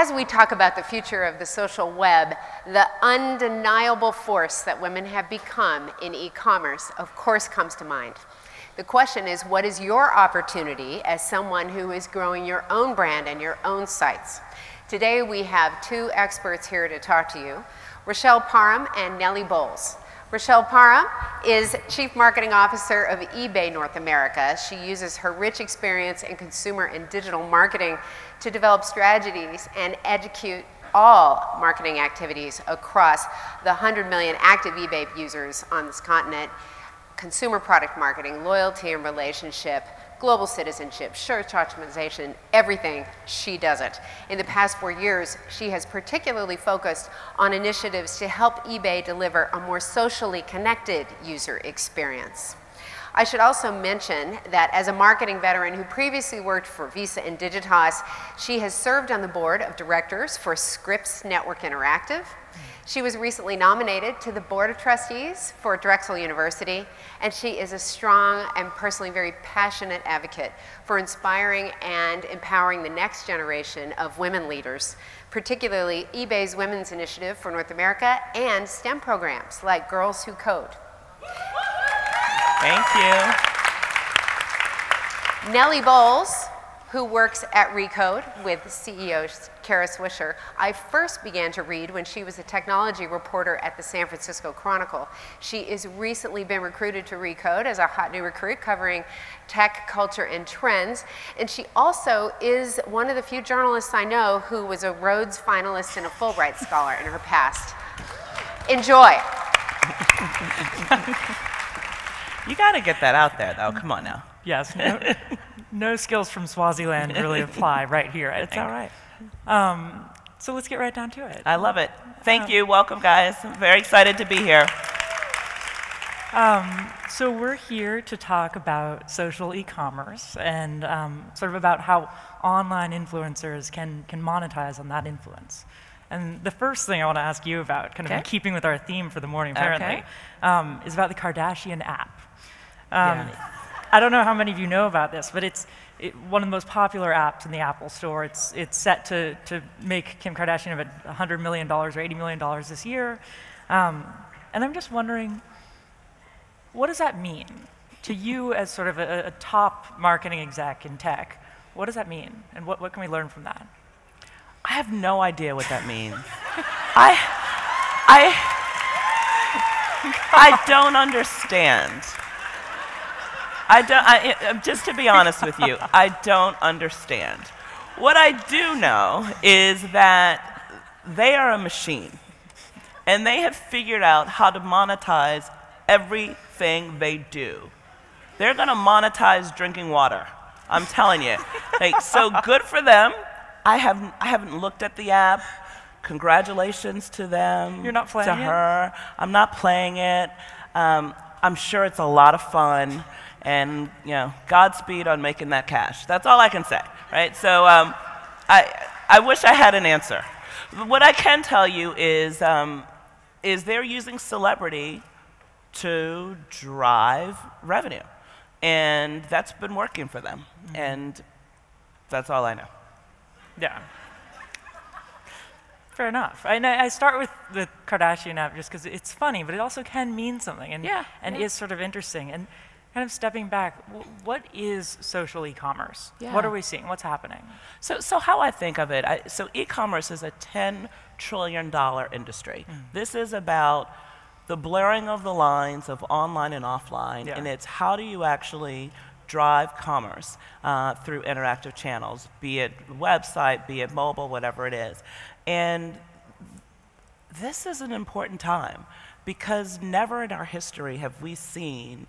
as we talk about the future of the social web, the undeniable force that women have become in e-commerce, of course, comes to mind. The question is, what is your opportunity as someone who is growing your own brand and your own sites? Today, we have two experts here to talk to you, Richelle Parham and Nellie Bowles. Richelle Parham is Chief Marketing Officer of eBay North America. She uses her rich experience in consumer and digital marketing to develop strategies and educate all marketing activities across the 100 million active eBay users on this continent, consumer product marketing, loyalty and relationship, global citizenship, search optimization, everything, she does it. In the past four years, she has particularly focused on initiatives to help eBay deliver a more socially connected user experience. I should also mention that as a marketing veteran who previously worked for Visa and Digitas, she has served on the board of directors for Scripps Network Interactive, she was recently nominated to the Board of Trustees for Drexel University, and she is a strong and personally very passionate advocate for inspiring and empowering the next generation of women leaders, particularly eBay's Women's Initiative for North America and STEM programs like Girls Who Code. Thank you. Nellie Bowles who works at Recode with CEO Kara Swisher. I first began to read when she was a technology reporter at the San Francisco Chronicle. She has recently been recruited to Recode as a hot new recruit covering tech, culture, and trends. And she also is one of the few journalists I know who was a Rhodes finalist and a Fulbright scholar in her past. Enjoy. you got to get that out there, though. Come on now. Yes. No, no skills from Swaziland really apply right here. I it's all right. Um, so let's get right down to it. I love it. Thank um, you. Welcome, guys. I'm very excited to be here. Um, so we're here to talk about social e-commerce and um, sort of about how online influencers can, can monetize on that influence. And the first thing I want to ask you about, kind of in keeping with our theme for the morning, apparently, okay. Um, is about the Kardashian app. Um, yeah. I don't know how many of you know about this, but it's it, one of the most popular apps in the Apple Store. It's, it's set to, to make Kim Kardashian about $100 million or $80 million this year. Um, and I'm just wondering, what does that mean to you as sort of a, a, top marketing exec in tech? What does that mean? And what, what can we learn from that? I have no idea what that means. I, I, I don't understand. I don't, I, uh, just to be honest with you, I don't understand. What I do know is that they are a machine, and they have figured out how to monetize everything they do. They're going to monetize drinking water. I'm telling you. like, so good for them. I haven't, I haven't looked at the app. Congratulations to them. You're not playing to her. I'm not playing it. Um, I'm sure it's a lot of fun and you know, Godspeed on making that cash. That's all I can say, right? So um, I, I wish I had an answer. What I can tell you is, um, is they're using celebrity to drive revenue, and that's been working for them, mm -hmm. and that's all I know. Yeah. Fair enough. I, I start with the Kardashian app just because it's funny, but it also can mean something and, yeah, and yeah. is sort of interesting. And kind of stepping back, what is social e-commerce? Yeah. What are we seeing? What's happening? So, so how I think of it, I, so e-commerce is a $10 trillion industry. Mm. This is about the blurring of the lines of online and offline, yeah. and it's how do you actually drive commerce uh, through interactive channels, be it website, be it mobile, whatever it is. And this is an important time because never in our history have we seen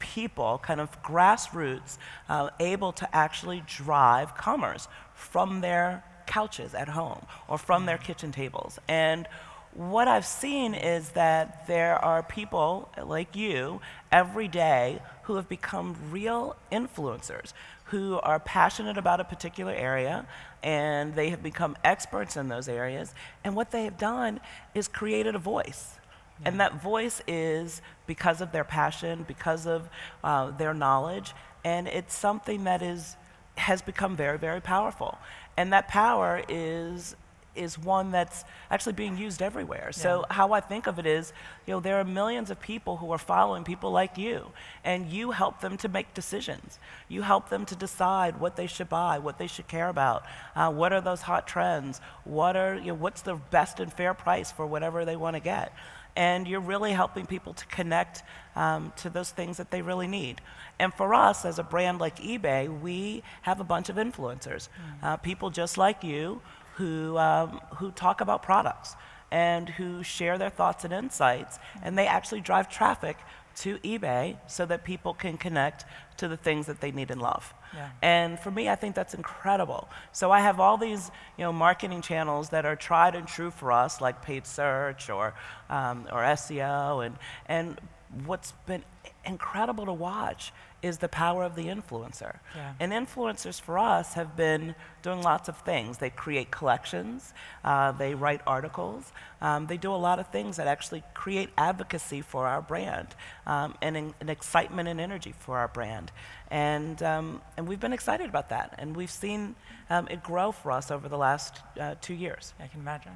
people, kind of grassroots, uh, able to actually drive commerce from their couches at home or from their kitchen tables. And what I've seen is that there are people like you every day who have become real influencers, who are passionate about a particular area, and they have become experts in those areas. And what they have done is created a voice. And that voice is because of their passion, because of uh, their knowledge, and it's something that is has become very, very powerful. And that power is is one that's actually being used everywhere. Yeah. So how I think of it is, you know, there are millions of people who are following people like you, and you help them to make decisions. You help them to decide what they should buy, what they should care about, uh, what are those hot trends, what are, you know, what's the best and fair price for whatever they want to get. And you're really helping people to connect um, to those things that they really need. And for us, as a brand like eBay, we have a bunch of influencers, mm. uh, people just like you who, um, who talk about products and who share their thoughts and insights, and they actually drive traffic to eBay so that people can connect to the things that they need and love. Yeah. And for me, I think that's incredible. So I have all these, you know, marketing channels that are tried and true for us, like paid search or, um, or SEO, and, and what's been incredible to watch is the power of the influencer. Yeah. And influencers for us have been doing lots of things. They create collections, uh, they write articles, um, they do a lot of things that actually create advocacy for our brand um, and an excitement and energy for our brand. And, um, and we've been excited about that. And we've seen um, it grow for us over the last uh, two years. I can imagine.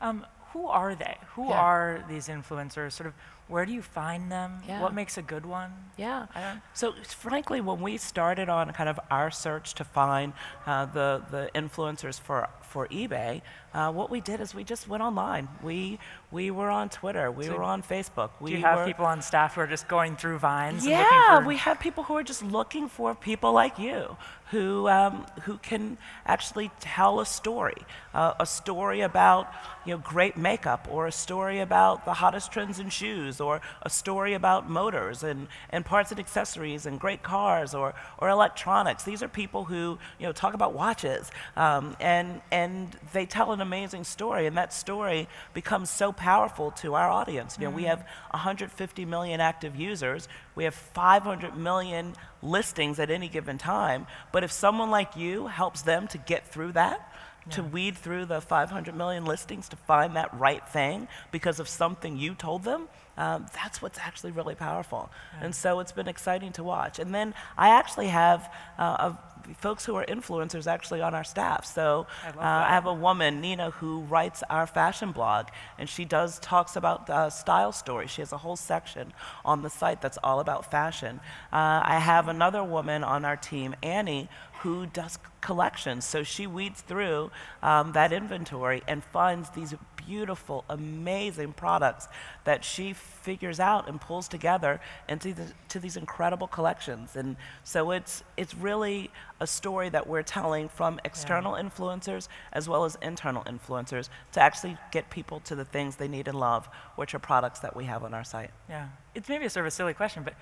Um, who are they? Who yeah. are these influencers? Sort of where do you find them? Yeah. What makes a good one? Yeah. So frankly, when we started on kind of our search to find uh, the the influencers for for eBay, uh, what we did is we just went online. We we were on Twitter. We so were on Facebook. We do you have people on staff who are just going through vines? Yeah, we have people who are just looking for people like you who um, who can actually tell a story, uh, a story about you know great makeup, or a story about the hottest trends in shoes, or a story about motors and, and parts and accessories and great cars, or or electronics. These are people who you know talk about watches, um, and and they tell an amazing story, and that story becomes so powerful to our audience. You know, mm-hmm. we have 150 million active users. We have 500 million listings at any given time. But if someone like you helps them to get through that, yeah. to weed through the 500 million listings to find that right thing because of something you told them, um, that's what's actually really powerful. Yeah. And so it's been exciting to watch. And then I actually have uh, a folks who are influencers actually on our staff. So I, uh, I, have a woman, Nina, who writes our fashion blog, and she does talks about uh, style stories. She has a whole section on the site that's all about fashion. Uh, I have another woman on our team, Annie, who does collections. So she weeds through um, that inventory and finds these beautiful, amazing products that she figures out and pulls together into the, to these incredible collections. And so it's, it's really a story that we're telling from external yeah. influencers as well as internal influencers to actually get people to the things they need and love, which are products that we have on our site. Yeah. It's maybe a sort of a silly question, but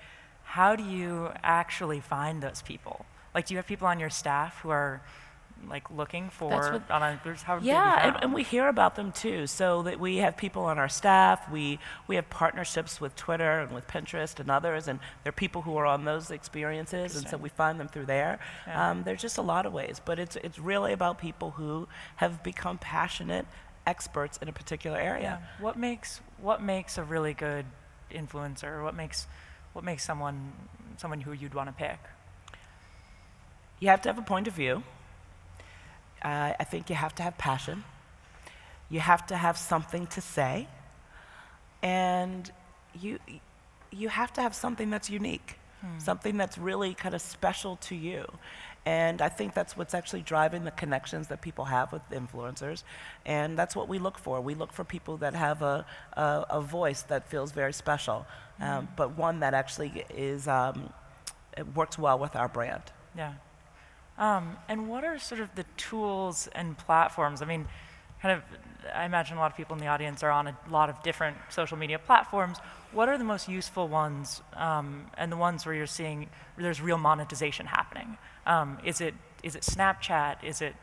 how do you actually find those people? Like, do you have people on your staff who are like looking for what, on a, how yeah and, and, we hear about them too. So that we have people on our staff. We we have partnerships with twitter and with pinterest and others and there are people who are on those experiences and so we find them through there. Yeah. um, there's just a lot of ways but it's it's really about people who have become passionate experts in a particular area. Yeah. what makes what makes a really good influencer? What makes what makes someone someone who you'd want to pick you have to have a point of view uh, I think you have to have passion. You have to have something to say. And you, you have to have something that's unique, hmm. something that's really kind of special to you. And I think that's what's actually driving the connections that people have with influencers. And that's what we look for. We look for people that have a, a, a voice that feels very special, um, hmm. but one that actually is, um, works well with our brand. Yeah. Um, and what are sort of the tools and platforms? I mean, kind of, I imagine a lot of people in the audience are on a lot of different social media platforms. What are the most useful ones um, and the ones where you're seeing there's real monetization happening? Um, is, it, is it Snapchat? Is it,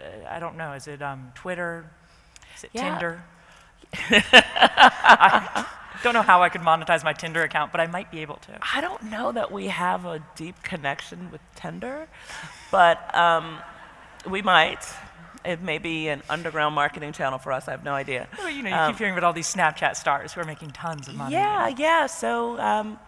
uh, I don't know, is it um, Twitter? Is it yeah. Tinder? I, don't know how I could monetize my Tinder account, but I might be able to. I don't know that we have a deep connection with Tinder, but um, we might. It may be an underground marketing channel for us. I have no idea. Well, you know, you um, keep hearing about all these Snapchat stars who are making tons of money. Yeah, yeah. So, um,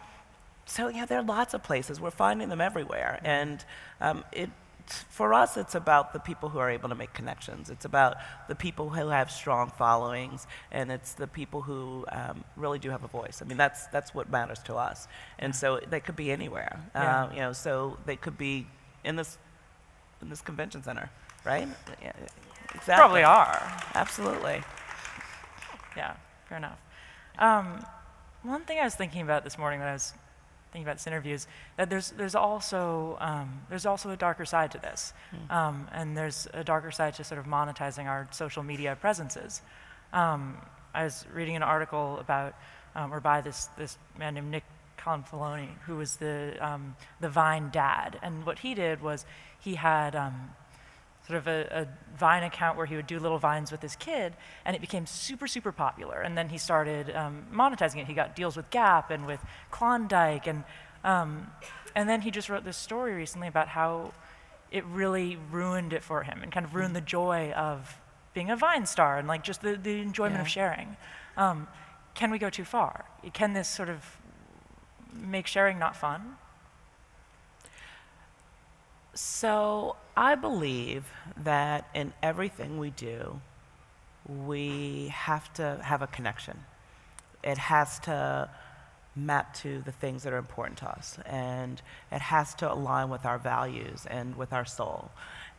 so yeah, there are lots of places. We're finding them everywhere, and um, it for us, it's about the people who are able to make connections. It's about the people who have strong followings, and it's the people who um, really do have a voice. I mean, that's that's what matters to us. And so they could be anywhere. Yeah. Uh, you know, so they could be in this in this convention center, right? Yeah, exactly. Probably are. Absolutely. Yeah, fair enough. Um, one thing I was thinking about this morning when I was thinking about this interview is that there's, there's, also, um, there's also a darker side to this. Mm. Um, and there's a darker side to sort of monetizing our social media presences. Um, I was reading an article about, um, or by this, this man named Nick Confalone, who was the, um, the Vine dad. And what he did was he had um, sort of a, a, Vine account where he would do little vines with his kid, and it became super, super popular. And then he started um, monetizing it. He got deals with Gap and with Klondike, and um, and then he just wrote this story recently about how it really ruined it for him and kind of ruined the joy of being a Vine star and like just the, the enjoyment yeah. of sharing. Um, can we go too far? Can this sort of make sharing not fun? So I believe that in everything we do, we have to have a connection. It has to map to the things that are important to us, and it has to align with our values and with our soul.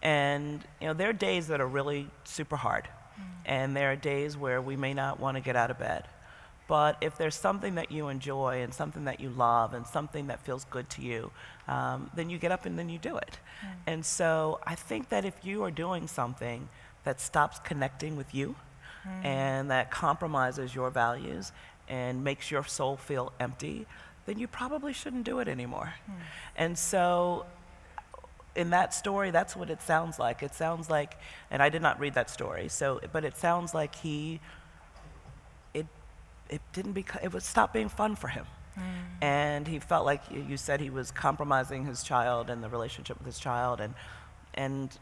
And you know, there are days that are really super hard, mm. and there are days where we may not want to get out of bed. But if there's something that you enjoy and something that you love and something that feels good to you, um, then you get up and then you do it. Mm. And so I think that if you are doing something that stops connecting with you mm. and that compromises your values and makes your soul feel empty, then you probably shouldn't do it anymore. Mm. And so in that story, that's what it sounds like. It sounds like, and I did not read that story, so, but it sounds like he it didn't become, it would stop being fun for him. Mm. And he felt like you said he was compromising his child and the relationship with his child, and, and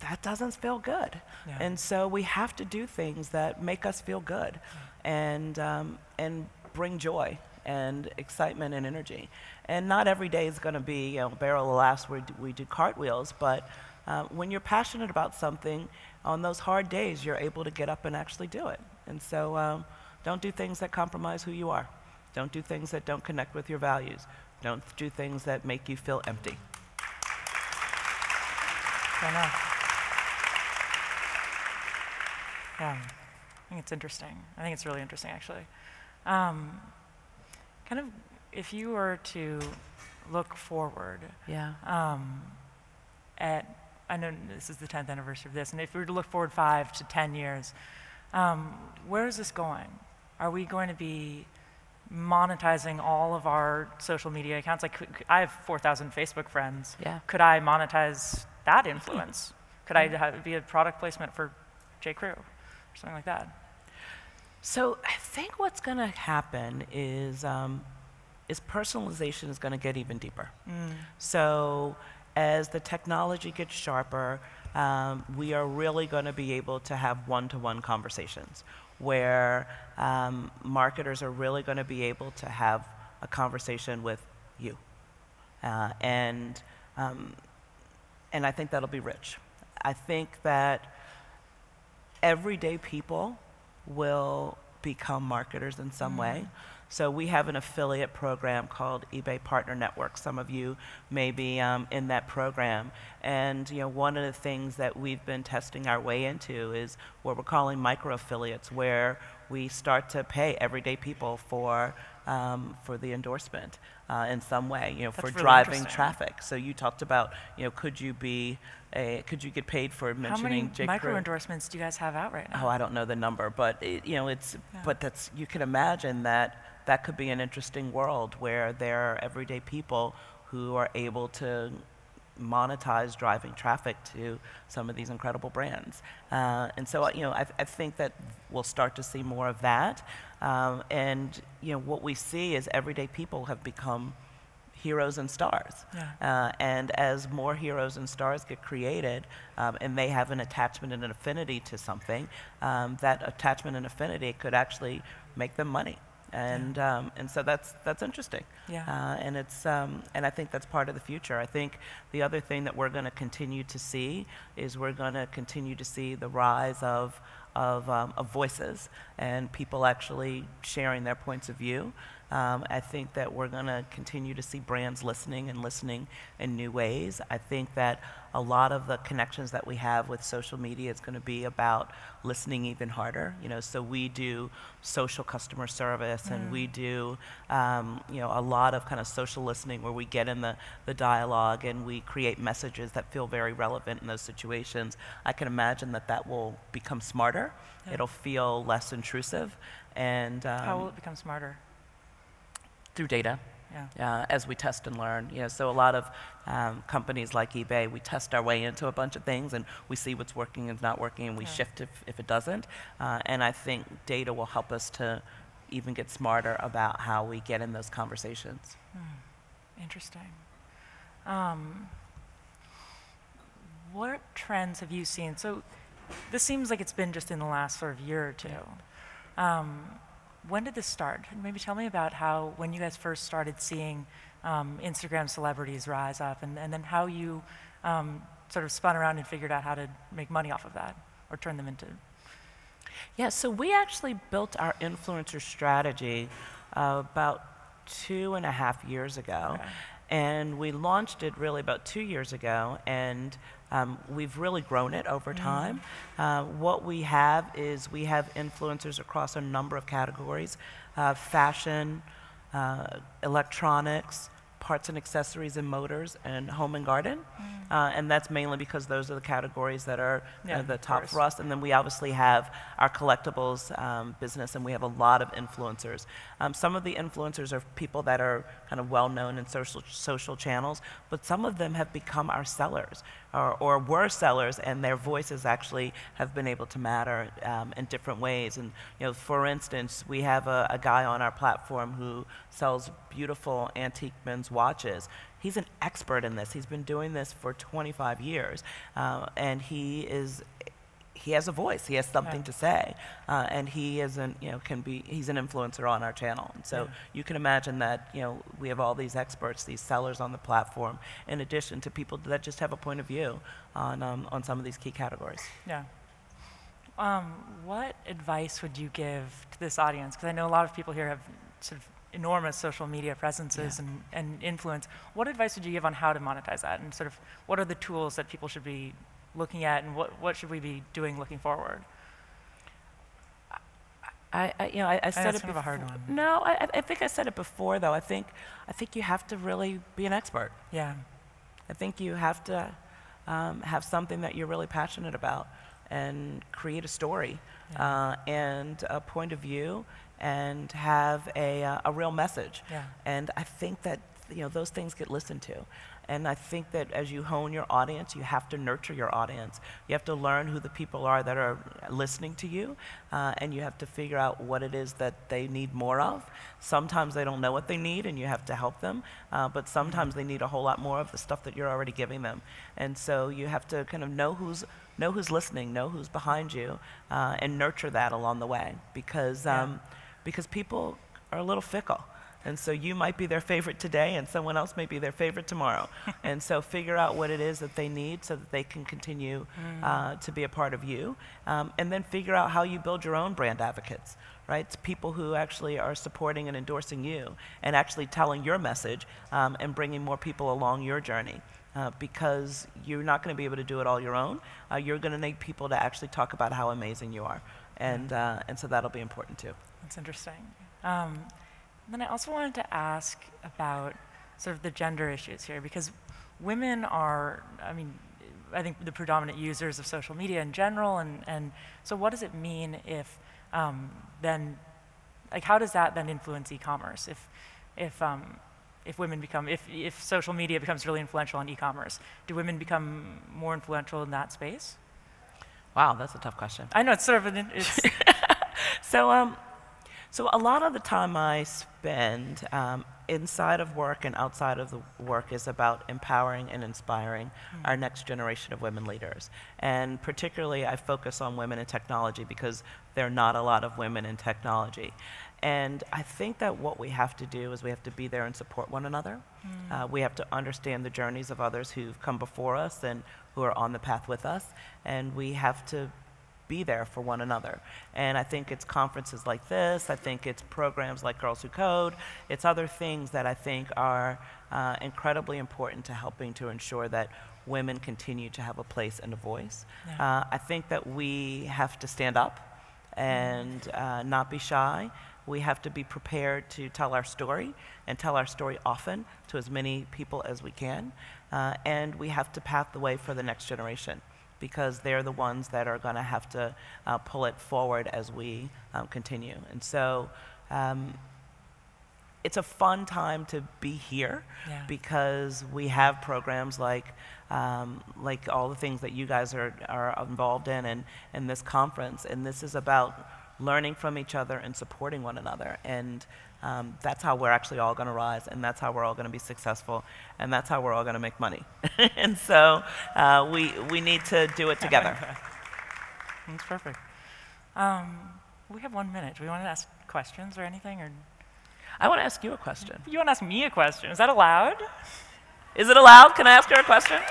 that doesn't feel good. Yeah. And so we have to do things that make us feel good and, um, and bring joy and excitement and energy. And not every day is going to be, you know, barrel of laughs where we do cartwheels, but uh, when you're passionate about something, on those hard days, you're able to get up and actually do it. And so um, don't do things that compromise who you are. Don't do things that don't connect with your values. Don't do things that make you feel empty. Fair. Yeah, I think it's interesting. I think it's really interesting, actually. Um, kind of, if you were to look forward, yeah. Um, at I know this is the 10th anniversary of this, and if we were to look forward five to 10 years, um, where is this going? Are we going to be monetizing all of our social media accounts? Like, I have 4,000 Facebook friends. Yeah. Could I monetize that influence? Could I have, be a product placement for J. Crew or something like that? So I think what's going to happen is um, is personalization is going to get even deeper. Mm. So as the technology gets sharper, um, we are really going to be able to have one-to-one conversations where um, marketers are really going to be able to have a conversation with you. Uh, and, um, and I think that'll be rich. I think that everyday people will become marketers in some mm -hmm. way. So we have an affiliate program called eBay Partner Network. Some of you may be um, in that program. And you know, one of the things that we've been testing our way into is what we're calling micro affiliates, where we start to pay everyday people for um, for the endorsement uh, in some way, you know, That's for really driving traffic. So you talked about, you know, could you be a, could you get paid for mentioning How many micro endorsements do you guys have out right now? Oh, I don't know the number, but it, you know, it's yeah. but that's you can imagine that that could be an interesting world where there are everyday people who are able to monetize driving traffic to some of these incredible brands. Uh, and so, you know, I, I, think that we'll start to see more of that. Um, and, you know, what we see is everyday people have become heroes and stars. Yeah. Uh, and as more heroes and stars get created, um, and they have an attachment and an affinity to something, um, that attachment and affinity could actually make them money. And, yeah. um, and so that's, that's interesting. Yeah. Uh, and, it's, um, and I think that's part of the future. I think the other thing that we're going to continue to see is we're going to continue to see the rise of, of, um, of voices and people actually sharing their points of view. Um, I think that we're going to continue to see brands listening and listening in new ways. I think that a lot of the connections that we have with social media is going to be about listening even harder. You know, so we do social customer service, mm. and we mm. do um, you know a lot of kind of social listening where we get in the the dialogue and we create messages that feel very relevant in those situations. I can imagine that that will become smarter. Yeah. It'll feel less intrusive, and um, how will it become smarter? Through data. Yeah. Uh, as we test and learn. You know, so a lot of um, companies like eBay, we test our way into a bunch of things and we see what's working and not working and we yeah. shift if, if it doesn't. Uh, and I think data will help us to even get smarter about how we get in those conversations. Hmm. Interesting. Um, what trends have you seen? So this seems like it's been just in the last sort of year or two. Um, when did this start? Maybe tell me about how, when you guys first started seeing um, Instagram celebrities rise up, and, and then how you um, sort of spun around and figured out how to make money off of that or turn them into. Yeah, so we actually built our influencer strategy uh, about two and a half years ago. Okay. And we launched it really about two years ago, and um, we've really grown it over mm-hmm. time. Uh, what we have is we have influencers across a number of categories uh, fashion, uh, electronics, parts and accessories and motors, and home and garden. Mm. Uh, and that's mainly because those are the categories that are yeah, uh, the top for us. And then we obviously have our collectibles um, business, and we have a lot of influencers. Um, some of the influencers are people that are kind of well known in social, social channels, but some of them have become our sellers or, or were sellers, and their voices actually have been able to matter um, in different ways. And you know, for instance, we have a, a guy on our platform who sells beautiful antique men's watches. He's an expert in this. He's been doing this for 25 years, uh, and he is he has a voice. He has something to say, uh, and he isn't, you know, can be. He's an influencer on our channel, and so yeah. you can imagine that, you know, we have all these experts, these sellers on the platform, in addition to people that just have a point of view on um, on some of these key categories. Yeah. Um, what advice would you give to this audience? Because I know a lot of people here have sort of enormous social media presences yeah. and, and influence. What advice would you give on how to monetize that, and sort of what are the tools that people should be looking at, and what, what should we be doing looking forward? I, I, you know, I, I said it before. a hard one. No, I, I think I said it before, though. I think, I think you have to really be an expert. Yeah. I think you have to um, have something that you're really passionate about and create a story yeah. uh, and a point of view and have a, uh, a real message. Yeah. And I think that you know those things get listened to. And I think that as you hone your audience, you have to nurture your audience. You have to learn who the people are that are listening to you, uh, and you have to figure out what it is that they need more of. Sometimes they don't know what they need, and you have to help them, uh, but sometimes they need a whole lot more of the stuff that you're already giving them. And so you have to kind of know who's know who's listening, know who's behind you, uh, and nurture that along the way, because um, yeah. because people are a little fickle. And so you might be their favorite today, and someone else may be their favorite tomorrow. and so figure out what it is that they need so that they can continue mm. uh, to be a part of you. Um, and then figure out how you build your own brand advocates, right? It's people who actually are supporting and endorsing you and actually telling your message um, and bringing more people along your journey. Uh, because you're not going to be able to do it all your own. Uh, you're going to need people to actually talk about how amazing you are. And, uh, and so that'll be important too. That's interesting. Um, then I also wanted to ask about sort of the gender issues here, because women are, I mean, I think the predominant users of social media in general, and, and so what does it mean if um, then, like how does that then influence e-commerce? If, if, um, if women become, if, if social media becomes really influential in e-commerce, do women become more influential in that space? Wow, that's a tough question. I know, it's sort of an, it's. so, um, So a lot of the time I spend um, inside of work and outside of the work is about empowering and inspiring mm. our next generation of women leaders. And particularly, I focus on women in technology because there are not a lot of women in technology. And I think that what we have to do is we have to be there and support one another. Mm. Uh, we have to understand the journeys of others who've come before us and who are on the path with us. And we have to be there for one another. And I think it's conferences like this, I think it's programs like Girls Who Code, it's other things that I think are uh, incredibly important to helping to ensure that women continue to have a place and a voice. Yeah. Uh, I think that we have to stand up and uh, not be shy. We have to be prepared to tell our story and tell our story often to as many people as we can. Uh, and we have to path the way for the next generation because they're the ones that are going to have to uh, pull it forward as we um, continue. And so um, it's a fun time to be here yeah. because we have programs like um, like all the things that you guys are, are involved in and, and this conference. And this is about learning from each other and supporting one another. And um, that's how we're actually all going to rise, and that's how we're all going to be successful, and that's how we're all going to make money. and so uh, we, we need to do it together. that's perfect. Um, we have one minute. Do we want to ask questions or anything? Or I want to ask you a question. You want to ask me a question? Is that allowed? Is it allowed? Can I ask her a question?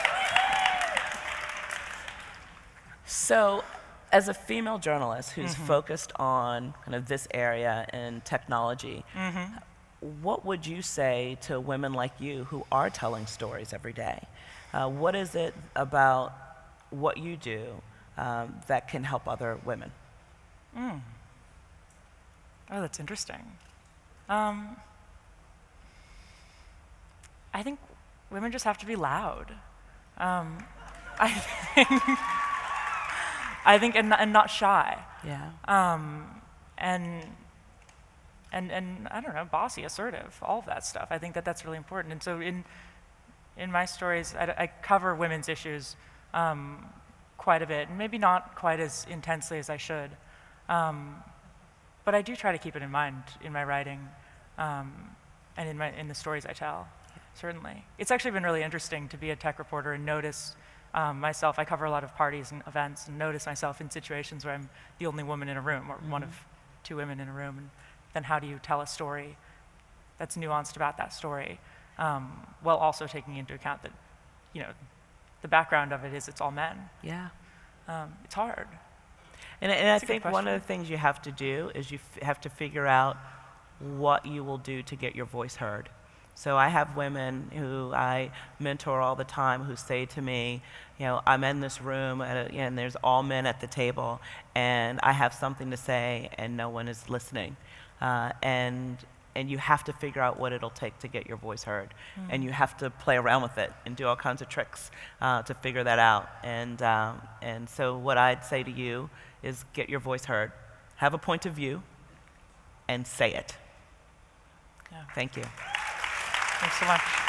So, as a female journalist who's mm-hmm. focused on kind of this area in technology, mm-hmm. what would you say to women like you who are telling stories every day? Uh, what is it about what you do um, that can help other women? Mm. Oh, that's interesting. Um, I think women just have to be loud. Um, I think. I think, and, and not shy. Yeah. Um, and, and, and I don't know, bossy, assertive, all of that stuff. I think that that's really important. And so in, in my stories, I, I cover women's issues um, quite a bit, and maybe not quite as intensely as I should. Um, but I do try to keep it in mind in my writing um, and in, my, in the stories I tell, certainly. It's actually been really interesting to be a tech reporter and notice um, myself, I cover a lot of parties and events and notice myself in situations where I'm the only woman in a room or mm -hmm. one of mm-hmm. two women in a room. And then how do you tell a story that's nuanced about that story um, while also taking into account that, you know, the background of it is it's all men. Yeah. Um, it's hard. And, and I think one of the things you have to do is you have to figure out what you will do to get your voice heard. So I have women who I mentor all the time who say to me, you know, I'm in this room a, and there's all men at the table, and I have something to say, and no one is listening. Uh, and and you have to figure out what it'll take to get your voice heard. Mm. And you have to play around with it and do all kinds of tricks uh, to figure that out. And, um, and so, what I'd say to you is get your voice heard, have a point of view, and say it. Yeah. Thank you. Thanks so much.